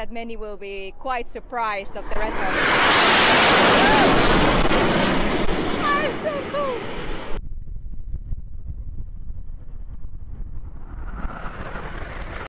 that many will be quite surprised of the result.